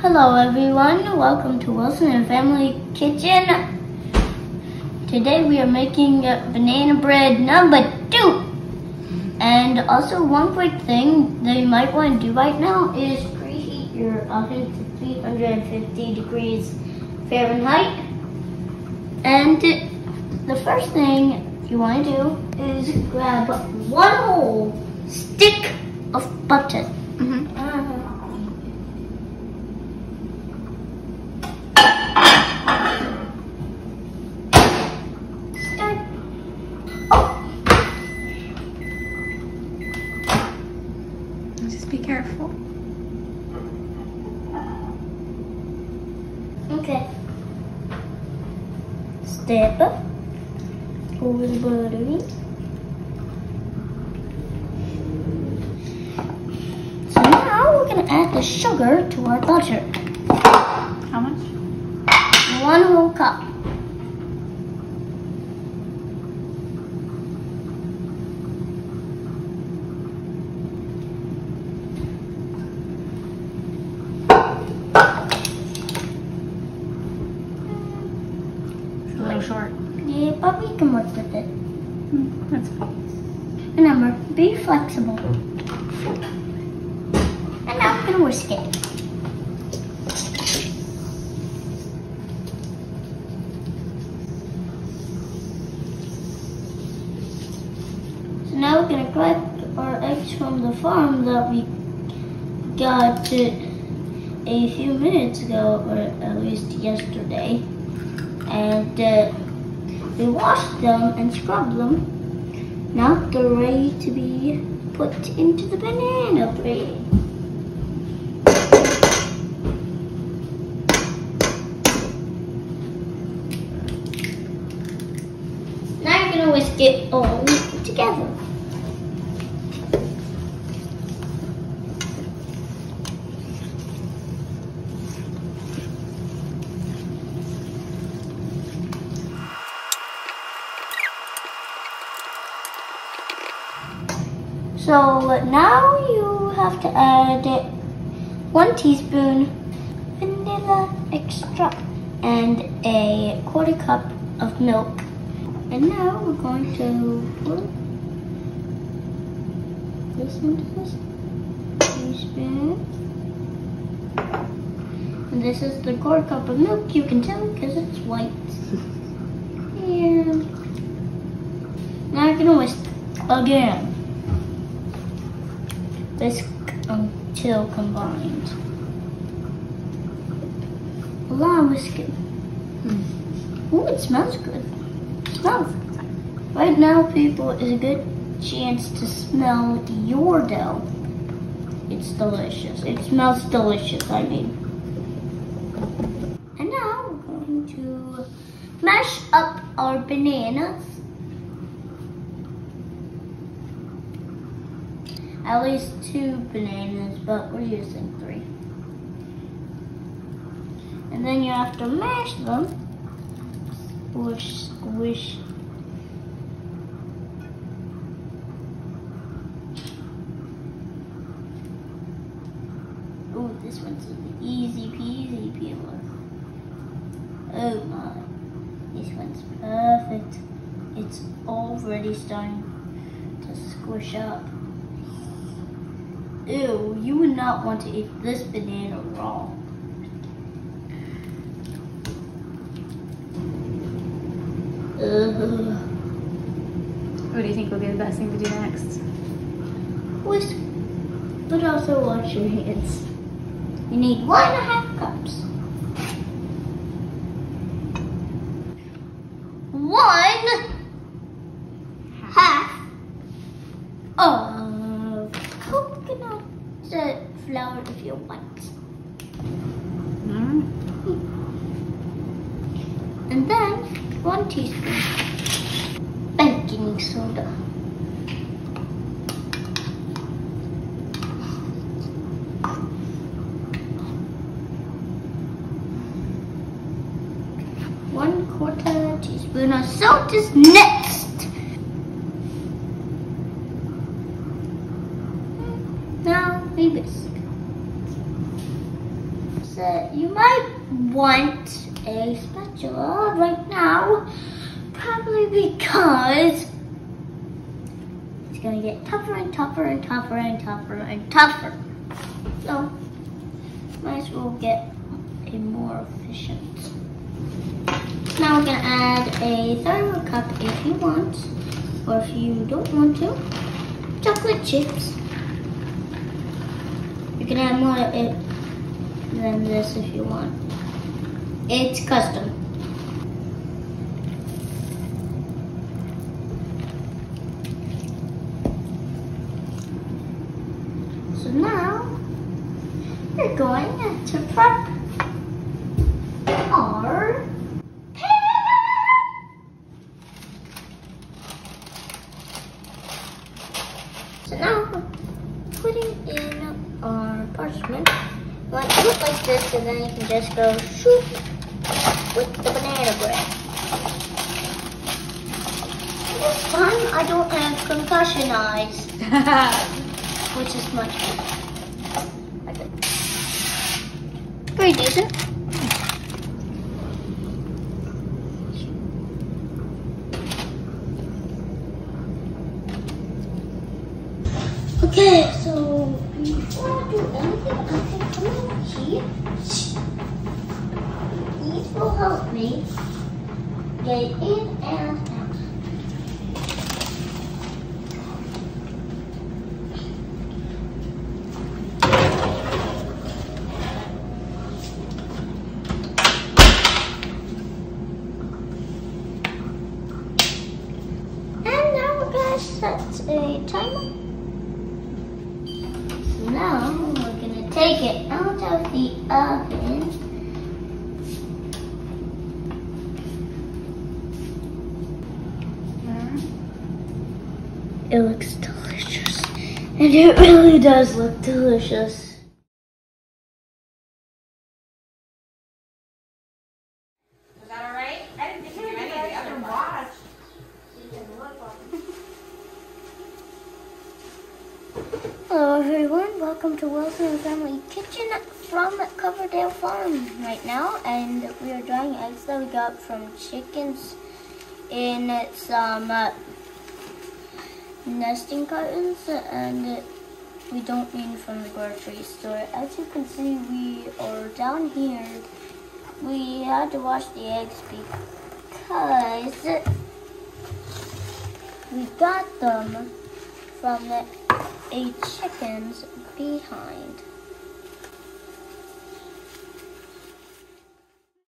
Hello everyone, welcome to Wilson and Family Kitchen. Today we are making banana bread number two. And also one quick thing that you might want to do right now is preheat your oven to 350 degrees Fahrenheit. And the first thing you want to do is grab one whole stick of butter. Start. Oh, Just be careful. Okay. Step up over the buttery. So now we're gonna add the sugar to our butter. How much? One whole cup. It's a little short. We can work with it. Mm, That's fine. Remember, be flexible. And now we're gonna whisk it. So now we're gonna collect our eggs from the farm that we got a few minutes ago, or at least yesterday. And uh, we washed them and scrubbed them. Now they're ready to be put into the banana bread. Now you're gonna whisk it all together. So now you have to add one teaspoon vanilla extract and a quarter cup of milk. And now we're going to put this into this teaspoon. And this is the quarter cup of milk. You can tell because it's white. And now you're gonna whisk again. Whisk until combined. A lot of whisking. Ooh, it smells good. smells. Right now, people, is a good chance to smell your dough. It's delicious. It smells delicious, I mean. And now we're going to mash up our bananas. At least two bananas, but we're using three. And then you have to mash them. Squish, squish. Oh, this one's easy peasy peeler. Oh my. This one's perfect. It's already starting to squish up. Ew, you would not want to eat this banana raw. Ugh. What do you think will be the best thing to do next? Whisk, but also wash your hands. You need one and a half cups. One half of coconut uh, flour if you want. Mm. And then one teaspoon baking soda. One quarter teaspoon of salt is next. Now we uh, you might want a spatula right now, probably because it's gonna get tougher and tougher and tougher and tougher and tougher. So, might as well get a more efficient. Now we're gonna add a third cup if you want, or if you don't want to, chocolate chips. You can add more than this if you want. It's custom. So now we're going to prep our. So now we're putting in our parchment. You want to it like this and then you can just go shoot with the banana bread. This time I don't have concussion eyes, which is much better. Pretty decent. Okay, will help me get in and out. And now we're gonna set a timer. Now we're gonna take it out of the oven. It looks delicious. And it really does look delicious. Is that alright? I didn't think you do any of the. Hello everyone, welcome to Wilson Family Kitchen from Coverdale Farm right now and we are drying eggs that we got from chickens in some uh, nesting cartons and we don't mean from the grocery store. As you can see we are down here. We had to wash the eggs because we got them from a chickens behind.